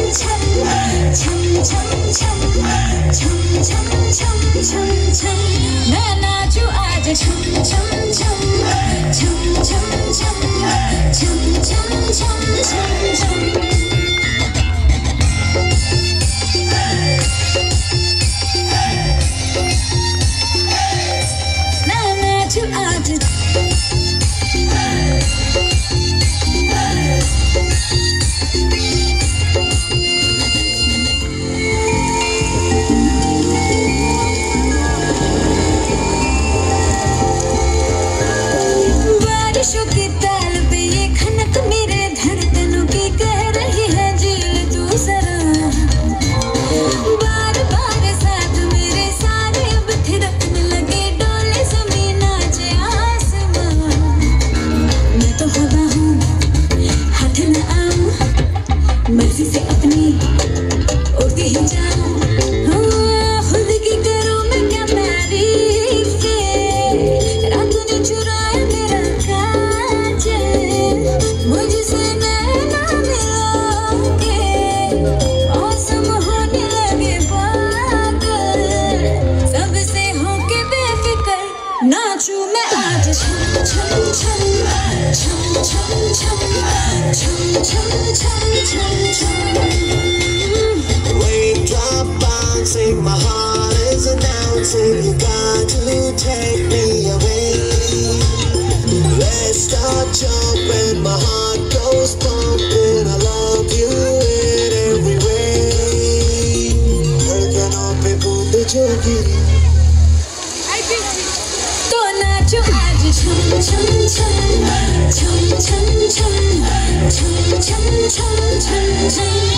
唱唱唱唱唱唱唱唱唱唱唱，我那爱着。and at the Wake up, bouncing, my heart is announcing You got to take 沉沉沉。